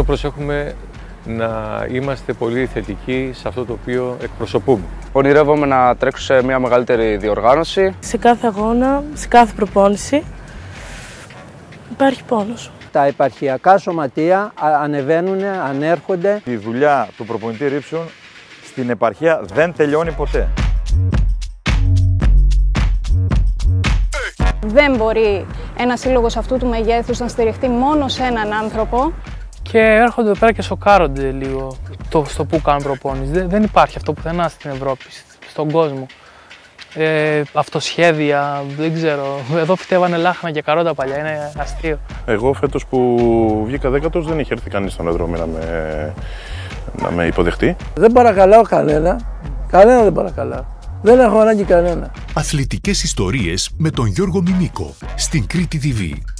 αυτό προσέχουμε να είμαστε πολύ θετικοί σε αυτό το οποίο εκπροσωπούμε. Ονειρεύομαι να τρέξω σε μια μεγαλύτερη διοργάνωση. Σε κάθε αγώνα, σε κάθε προπόνηση υπάρχει πόνος. Τα επαρχιακά σωματεία ανεβαίνουν, ανέρχονται. Η δουλειά του προπονητή ρήψεων στην επαρχία δεν τελειώνει ποτέ. Δεν μπορεί ένας σύλλογος αυτού του μεγέθους να στηριχτεί μόνο σε έναν άνθρωπο. Και έρχονται εδώ πέρα και σοκάρονται λίγο το, στο που κάνουν προπόνηση. Δεν, δεν υπάρχει αυτό πουθενά στην Ευρώπη, στον κόσμο. Ε, αυτοσχέδια, δεν ξέρω. Εδώ φυτεύανε λάχνα και καρότα παλιά, είναι αστείο. Εγώ φέτος που βγήκα δέκατος δεν είχε έρθει κανείς στον αεροδρόμιο να με, να με υποδεχτεί. Δεν παρακαλάω κανένα, κανένα δεν παρακαλάω. Δεν έχω ανάγκη κανένα. Αθλητικές ιστορίες με τον Γιώργο Μιμίκο στην Κρήτη TV.